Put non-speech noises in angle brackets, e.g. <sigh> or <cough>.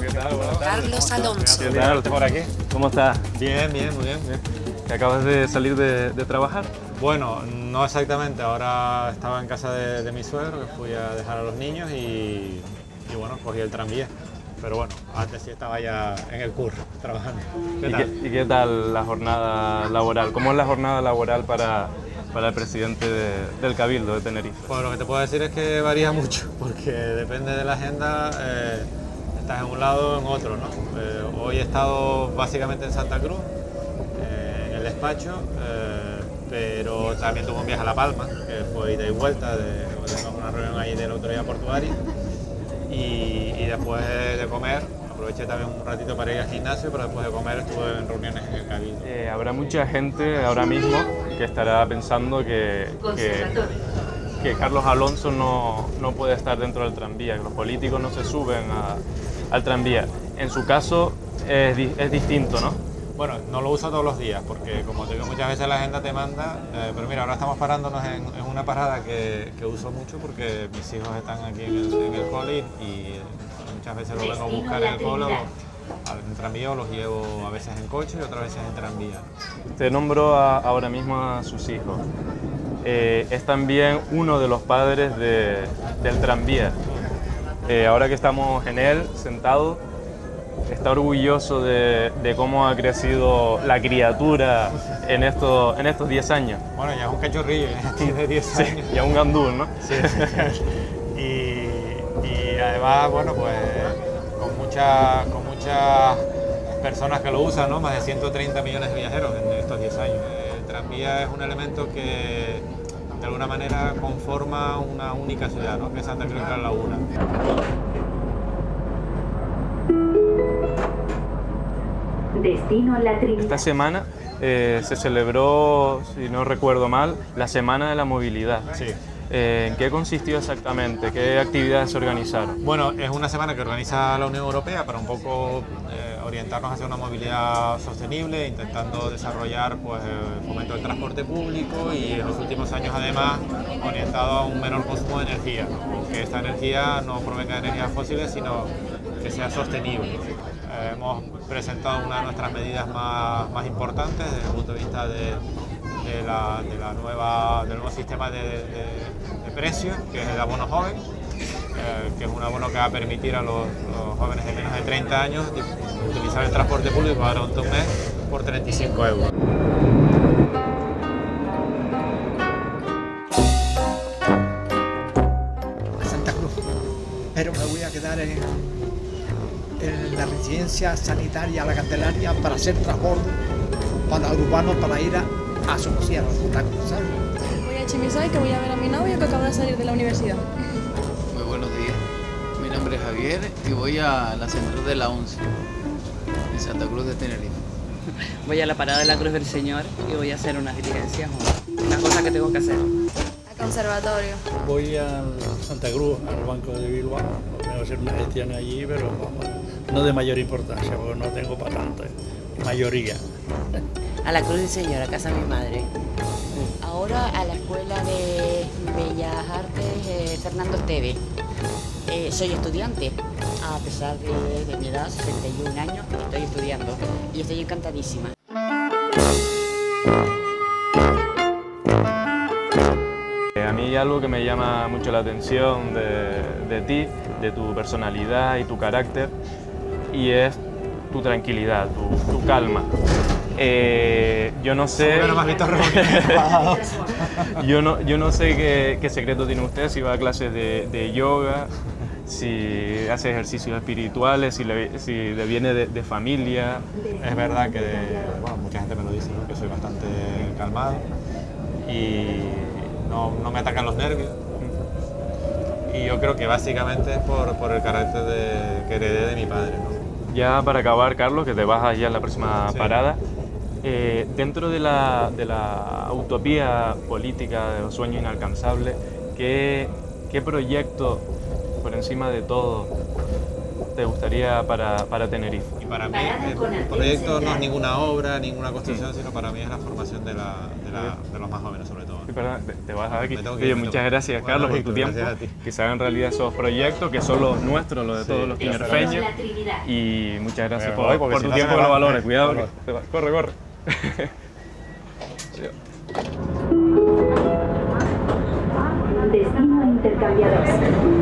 ¿Qué tal? por aquí. ¿Cómo estás? Bien, bien, muy bien. bien. ¿Te acabas de salir de, de trabajar? Bueno, no exactamente. Ahora estaba en casa de, de mi suegro, que fui a dejar a los niños y, y bueno, cogí el tranvía. Pero bueno, antes sí estaba ya en el curro, <laughs> trabajando. ¿Qué ¿Y tal? qué, y qué tal la jornada laboral? ¿Cómo es la jornada laboral para, para el presidente de- del Cabildo de Tenerife? Pues lo que te puedo decir es que varía mucho, <laughs> porque depende de la agenda, eh, estás en un lado o en otro, ¿no? Eh, hoy he estado básicamente en Santa Cruz, eh, en el despacho, eh, pero también tuve un viaje a La Palma, que fue ida y vuelta, de, de una reunión ahí de la autoridad portuaria, y, y después de comer, aproveché también un ratito para ir al gimnasio, pero después de comer estuve en reuniones en el Cabildo. Eh, habrá mucha gente ahora mismo que estará pensando que, que, que Carlos Alonso no, no puede estar dentro del tranvía, que los políticos no se suben a- al tranvía. En su caso es, di- es distinto, ¿no? Bueno, no lo uso todos los días porque como te digo muchas veces la agenda te manda, eh, pero mira, ahora estamos parándonos en, en una parada que, que uso mucho porque mis hijos están aquí en el, en el cole y eh, muchas veces los vengo a buscar en el cole en tranvía o los llevo a veces en coche y otras veces en tranvía. Te nombro a- ahora mismo a sus hijos. Eh, es también uno de los padres de- del tranvía. Eh, ahora que estamos en él, sentado, está orgulloso de, de cómo ha crecido la criatura en, estos en estos 10 años. Bueno, ya es un cachorrillo, ya tiene 10 Sí, años. y a un gandul, ¿no? Sí, sí. y, y además, bueno, pues con, mucha- con muchas personas que lo usan, ¿no? Más de 130 millones de viajeros en estos 10 años. El tranvía es un elemento que de alguna manera conforma una única ciudad, ¿no? Que es Santa Cruz de la Laguna. Destino La Trinidad. Esta semana eh, se celebró, si no recuerdo mal, la Semana de la Movilidad. Sí. ¿En qué consistió exactamente? ¿Qué actividades se organizaron? Bueno, es una semana que organiza la Unión Europea para un poco eh, orientarnos hacia una movilidad sostenible, intentando desarrollar pues, el fomento del transporte público y en los últimos años además orientado a un menor consumo de energía, que esta energía no provenga de energías fósiles, sino que sea sostenible. Eh, hemos presentado una de nuestras medidas más, importantes desde el punto de vista de de la nueva, del nuevo sistema de, de- precios, que es el abono joven, eh, que es un abono que va a permitir a los, jóvenes de menos de 30 años utilizar el transporte público durante un mes por 35 euros. Santa Cruz, pero me voy a quedar en, la residencia sanitaria La Candelaria para hacer transbordo para urbanos para ir a, a Somosierra, Santa Cruz, ¿sabes? Voy a Chimisay, que voy a ver a mi novio que acaba de salir de la universidad. Muy buenos días. Mi nombre es Javier y voy a la central de la ONCE en Santa Cruz de Tenerife. Voy a la parada de la Cruz del Señor y voy a hacer unas diligencias, o unas cosas que tengo que hacer. A conservatorio. Voy a Santa Cruz, al Banco de Bilbao. Tengo que hacer una gestión allí, pero vamos, no de mayor importancia, porque no tengo para tanto. Mayoría. <laughs> A la Cruz del Señor, a casa de mi madre. Ahora a la Escuela de Bellas Artes eh, Fernando Esteve. Eh, soy estudiante, a pesar de, de mi edad, 61 años, estoy estudiando y estoy encantadísima. Eh, A mí hay algo que me llama mucho la atención de, de ti, de tu personalidad y tu carácter, y es tu tranquilidad, tu, tu calma. Eh, yo no sé... <laughs> Yo, no, yo no sé qué, qué secreto tiene usted, si va a clases de, de yoga, si hace ejercicios espirituales, si le, si le viene de, de familia. Es verdad que bueno, mucha gente me lo dice, ¿no? que soy bastante calmado y no, no me atacan los nervios. Y yo creo que básicamente es por, por el carácter de, que heredé de mi padre. ¿no? Ya para acabar, Carlos, que te vas ya en la próxima Sí. parada, eh, dentro de la, de la utopía política de los sueños inalcanzables, ¿qué, qué proyecto por encima de todo te gustaría para, para Tenerife? Y para mí el proyecto no es ninguna obra, ninguna construcción, sino para mí es la formación de, la, de, la, de los más jóvenes sobre todo. Sí, perdón, te, vas a aquí. Que Oye, muchas gracias Bueno, Carlos por tu tiempo, que se hagan realidad esos proyectos que son los nuestros, los de Sí, todos los tinerfeños. Y muchas gracias por, por si tu no tiempo se que me lo va. valores. Cuidado, Corre. que te va- corre, corre. Destino intercambiador.